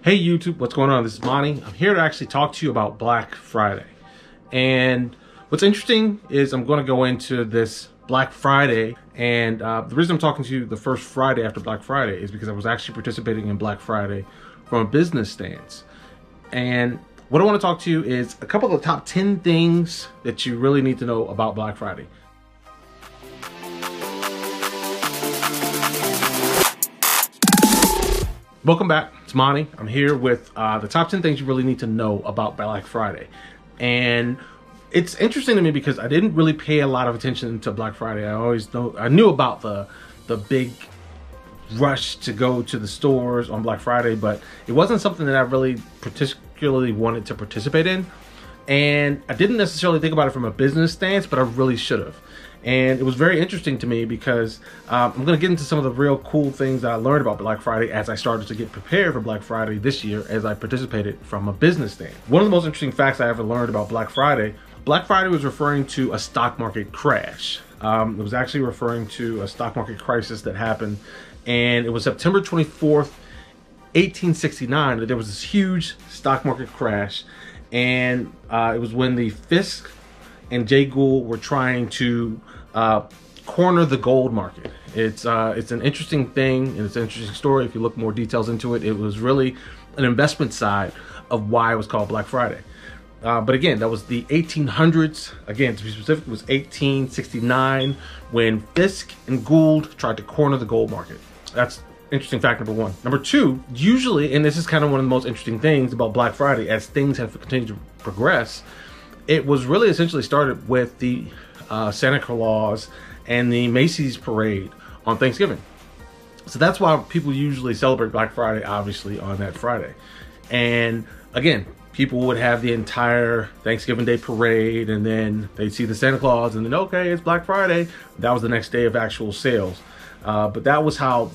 Hey YouTube, what's going on? This is Monty. I'm here to actually talk to you about Black Friday. And what's interesting is I'm going to go into this Black Friday. And uh, the reason I'm talking to you the first Friday after Black Friday is because I was actually participating in Black Friday from a business stance. And what I want to talk to you is a couple of the top 10 things that you really need to know about Black Friday. Welcome back. It's Monty. I'm here with uh, the top 10 things you really need to know about Black Friday. And it's interesting to me because I didn't really pay a lot of attention to Black Friday. I always know I knew about the the big rush to go to the stores on Black Friday, but it wasn't something that I really particularly wanted to participate in. And I didn't necessarily think about it from a business stance, but I really should have. And it was very interesting to me because um, I'm going to get into some of the real cool things that I learned about Black Friday as I started to get prepared for Black Friday this year as I participated from a business stand. One of the most interesting facts I ever learned about Black Friday Black Friday was referring to a stock market crash. Um, it was actually referring to a stock market crisis that happened, and it was September 24th, 1869, that there was this huge stock market crash, and uh, it was when the Fisk and Jay Gould were trying to uh, corner the gold market. It's uh, it's an interesting thing and it's an interesting story. If you look more details into it, it was really an investment side of why it was called Black Friday. Uh, but again, that was the 1800s. Again, to be specific, it was 1869 when Fisk and Gould tried to corner the gold market. That's interesting fact number one. Number two, usually, and this is kind of one of the most interesting things about Black Friday, as things have continued to progress, it was really essentially started with the uh, Santa Claus and the Macy's parade on Thanksgiving. So that's why people usually celebrate Black Friday, obviously, on that Friday. And again, people would have the entire Thanksgiving Day parade, and then they'd see the Santa Claus, and then, okay, it's Black Friday. That was the next day of actual sales. Uh, but that was how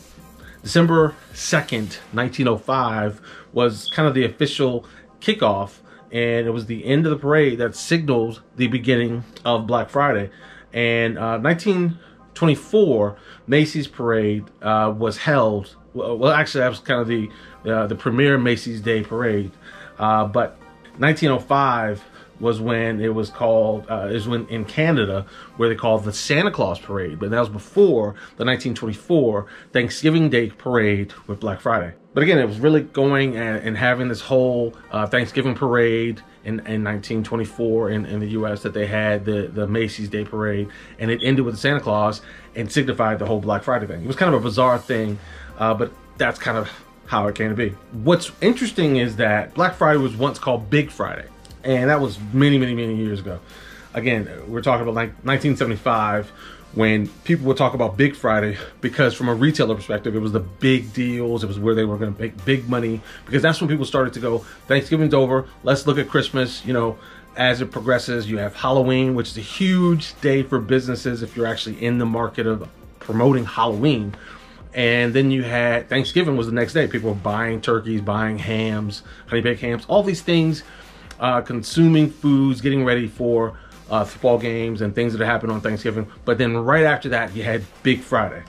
December 2nd, 1905 was kind of the official kickoff and it was the end of the parade that signaled the beginning of Black Friday. And uh, 1924, Macy's parade uh, was held. Well, actually, that was kind of the uh, the premier Macy's Day parade. Uh, but 1905 was when it was called uh, is when in Canada where they called the Santa Claus Parade, but that was before the 1924 Thanksgiving Day Parade with Black Friday. But again, it was really going and, and having this whole uh, Thanksgiving parade in, in 1924 in, in the U.S. that they had the the Macy's Day Parade, and it ended with Santa Claus and signified the whole Black Friday thing. It was kind of a bizarre thing, uh, but that's kind of how it came to be. What's interesting is that Black Friday was once called Big Friday and that was many, many, many years ago. Again, we're talking about like 1975 when people would talk about Big Friday because from a retailer perspective, it was the big deals. It was where they were going to make big money because that's when people started to go, Thanksgiving's over. Let's look at Christmas. You know, as it progresses, you have Halloween, which is a huge day for businesses if you're actually in the market of promoting Halloween. And then you had Thanksgiving was the next day. People were buying turkeys, buying hams, honey baked hams, all these things uh, consuming foods, getting ready for uh, football games and things that happen on Thanksgiving. But then right after that, you had Big Friday.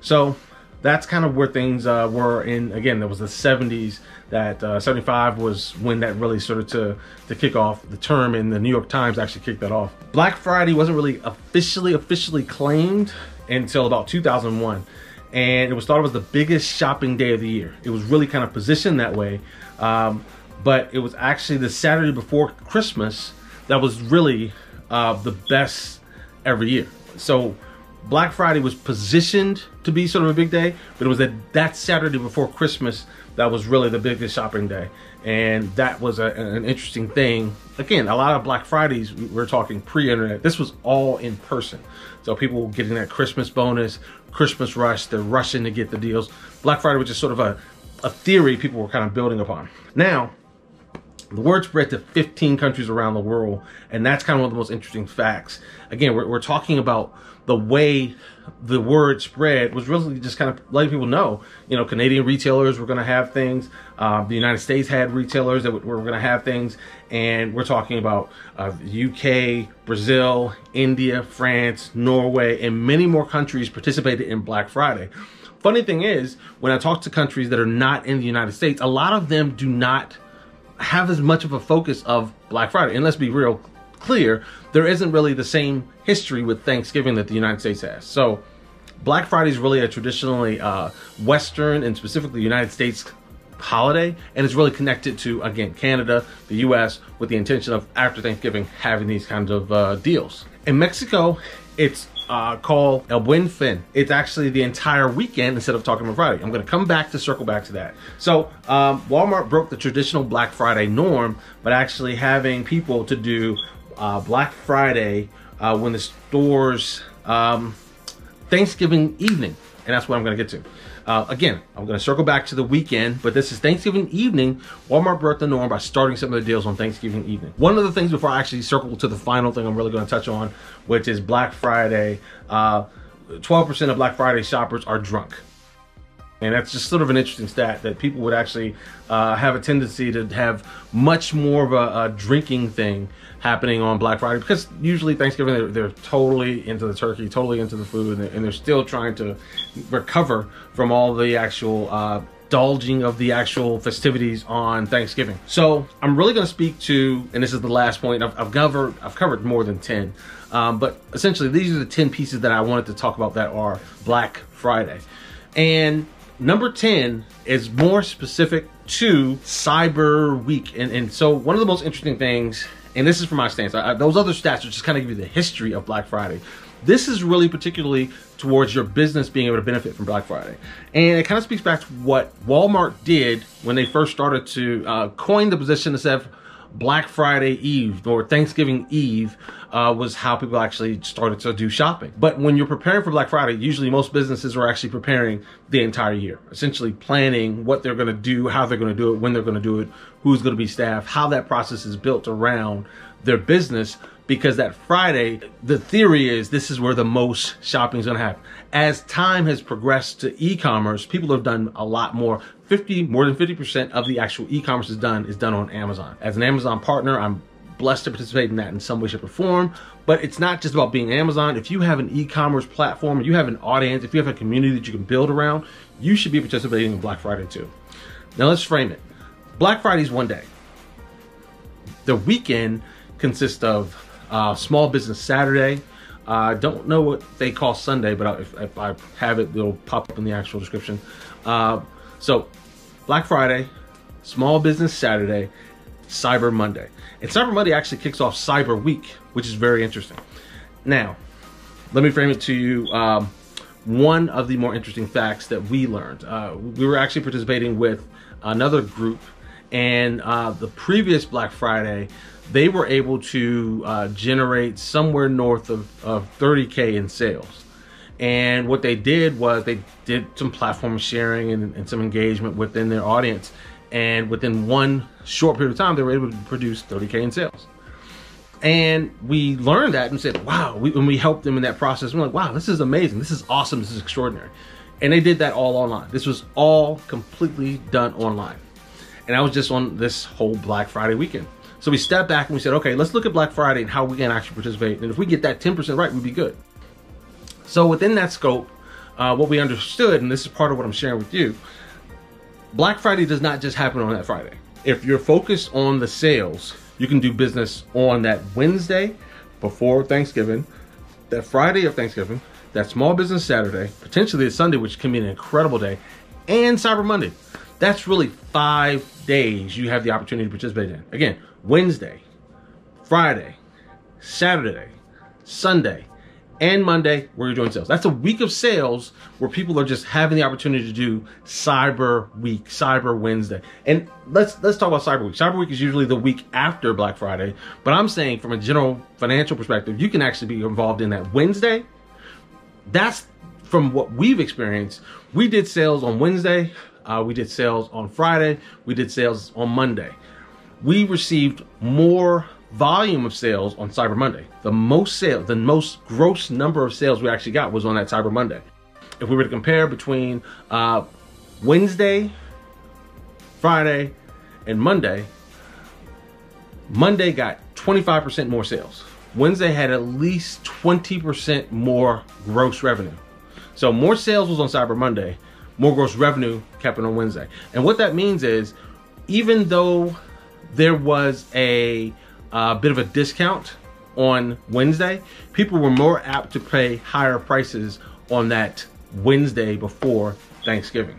So that's kind of where things uh, were in. Again, there was the 70s. That uh, 75 was when that really started to to kick off the term, and the New York Times actually kicked that off. Black Friday wasn't really officially officially claimed until about 2001 and it was thought it was the biggest shopping day of the year. It was really kind of positioned that way. Um, but it was actually the Saturday before Christmas that was really uh, the best every year. So Black Friday was positioned to be sort of a big day, but it was that, that Saturday before Christmas that was really the biggest shopping day. And that was a, an interesting thing. Again, a lot of Black Fridays, we're talking pre-internet. This was all in person. So people were getting that Christmas bonus, Christmas rush, they're rushing to get the deals. Black Friday was just sort of a, a theory people were kind of building upon. Now, the word spread to 15 countries around the world, and that's kind of one of the most interesting facts. Again, we're, we're talking about the way the word spread was really just kind of letting people know, you know, Canadian retailers were going to have things. Uh, the United States had retailers that were going to have things. And we're talking about uh, UK, Brazil, India, France, Norway, and many more countries participated in Black Friday funny thing is, when I talk to countries that are not in the United States, a lot of them do not have as much of a focus of Black Friday. And let's be real clear, there isn't really the same history with Thanksgiving that the United States has. So Black Friday is really a traditionally uh, Western and specifically United States holiday, and it's really connected to again Canada, the U.S., with the intention of after Thanksgiving having these kinds of uh, deals. In Mexico, it's uh, called El Buen Fin. It's actually the entire weekend instead of talking about Friday. I'm going to come back to circle back to that. So um, Walmart broke the traditional Black Friday norm, but actually having people to do uh, Black Friday uh, when the stores um, Thanksgiving evening, and that's what I'm going to get to. Uh, again, I'm going to circle back to the weekend, but this is Thanksgiving evening. Walmart broke the norm by starting some of the deals on Thanksgiving evening. One of the things before I actually circle to the final thing I'm really going to touch on, which is Black Friday. Uh, 12% of Black Friday shoppers are drunk. And that's just sort of an interesting stat that people would actually uh, have a tendency to have much more of a, a, drinking thing happening on Black Friday because usually Thanksgiving they're, they're totally into the turkey, totally into the food, and they're, and they're still trying to recover from all the actual uh, indulging of the actual festivities on Thanksgiving. So I'm really going to speak to, and this is the last point. I've, I've covered I've covered more than ten, um, but essentially these are the ten pieces that I wanted to talk about that are Black Friday, and Number 10 is more specific to Cyber Week. And, and so, one of the most interesting things, and this is from my stance, I, those other stats are just kind of give you the history of Black Friday. This is really particularly towards your business being able to benefit from Black Friday. And it kind of speaks back to what Walmart did when they first started to uh, coin the position to say, Black Friday Eve or Thanksgiving Eve uh, was how people actually started to do shopping. But when you're preparing for Black Friday, usually most businesses are actually preparing the entire year, essentially planning what they're going to do, how they're going to do it, when they're going to do it, who's going to be staff, how that process is built around their business because that Friday, the theory is this is where the most shopping is going to happen. As time has progressed to e-commerce, people have done a lot more. 50, more than 50% of the actual e-commerce is done is done on Amazon. As an Amazon partner, I'm blessed to participate in that in some way, shape, or form. But it's not just about being Amazon. If you have an e-commerce platform, you have an audience, if you have a community that you can build around, you should be participating in Black Friday too. Now let's frame it. Black Friday is one day. The weekend consists of uh, Small Business Saturday. I uh, don't know what they call Sunday, but if, if, I have it, it'll pop up in the actual description. Uh, so, Black Friday, Small Business Saturday, Cyber Monday. And Cyber Monday actually kicks off Cyber Week, which is very interesting. Now, let me frame it to you. Um, one of the more interesting facts that we learned. Uh, we were actually participating with another group, and uh, the previous Black Friday, they were able to uh, generate somewhere north of, of 30K in sales. And what they did was they did some platform sharing and, and, some engagement within their audience. And within one short period of time, they were able to produce 30K in sales. And we learned that and said, wow, we, when we helped them in that process, we're like, wow, this is amazing. This is awesome. This is extraordinary. And they did that all online. This was all completely done online. And I was just on this whole Black Friday weekend. So we stepped back and we said, okay, let's look at Black Friday and how we can actually participate. And if we get that 10% right, we'd be good. So within that scope, uh, what we understood, and this is part of what I'm sharing with you, Black Friday does not just happen on that Friday. If you're focused on the sales, you can do business on that Wednesday before Thanksgiving, that Friday of Thanksgiving, that small business Saturday, potentially a Sunday, which can be an incredible day, and Cyber Monday. That's really five days you have the opportunity to participate in. Again, Wednesday, Friday, Saturday, Sunday, and Monday where you're doing sales. That's a week of sales where people are just having the opportunity to do Cyber Week, Cyber Wednesday. And let's let's talk about Cyber Week. Cyber Week is usually the week after Black Friday, but I'm saying from a general financial perspective, you can actually be involved in that Wednesday. That's from what we've experienced. We did sales on Wednesday, uh, we did sales on Friday, we did sales on Monday we received more volume of sales on Cyber Monday. The most sales, the most gross number of sales we actually got was on that Cyber Monday. If we were to compare between uh, Wednesday, Friday, and Monday, Monday got 25% more sales. Wednesday had at least 20% more gross revenue. So more sales was on Cyber Monday, more gross revenue kept on Wednesday. And what that means is, even though there was a uh, bit of a discount on Wednesday, people were more apt to pay higher prices on that Wednesday before Thanksgiving.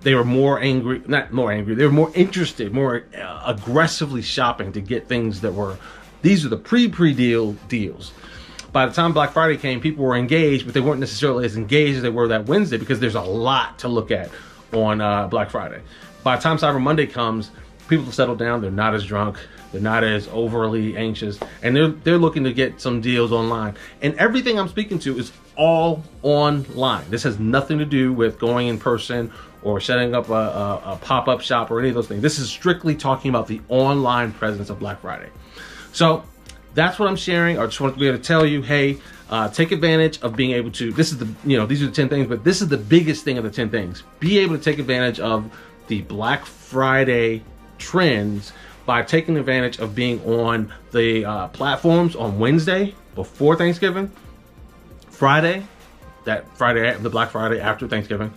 They were more angry, not more angry, they were more interested, more uh, aggressively shopping to get things that were, these are the pre pre deal deals. By the time Black Friday came, people were engaged, but they weren't necessarily as engaged as they were that Wednesday because there's a lot to look at on uh, Black Friday. By the time Cyber Monday comes, people have settled down, they're not as drunk, they're not as overly anxious, and they're they're looking to get some deals online. And everything I'm speaking to is all online. This has nothing to do with going in person or setting up a, a, a pop-up shop or any of those things. This is strictly talking about the online presence of Black Friday. So that's what I'm sharing. I just want to be able to tell you, hey, uh, take advantage of being able to. This is the you know these are the ten things, but this is the biggest thing of the ten things. Be able to take advantage of the Black Friday trends by taking advantage of being on the uh, platforms on Wednesday before Thanksgiving, Friday, that Friday, the Black Friday after Thanksgiving,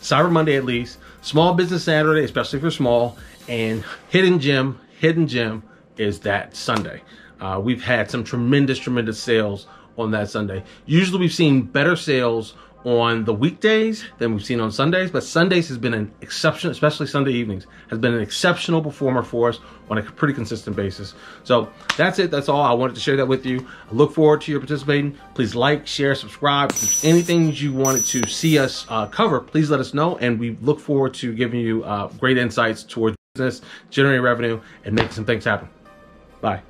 Cyber Monday at least, Small Business Saturday, especially for small, and Hidden Gem. Hidden Gem is that Sunday. Uh, we've had some tremendous, tremendous sales on that Sunday. Usually we've seen better sales on the weekdays than we've seen on Sundays, but Sundays has been an exception, especially Sunday evenings, has been an exceptional performer for us on a pretty consistent basis. So that's it. That's all. I wanted to share that with you. I look forward to your participating. Please like, share, subscribe. If anything you wanted to see us uh, cover, please let us know. And we look forward to giving you uh, great insights towards business, generating revenue, and making some things happen. Bye.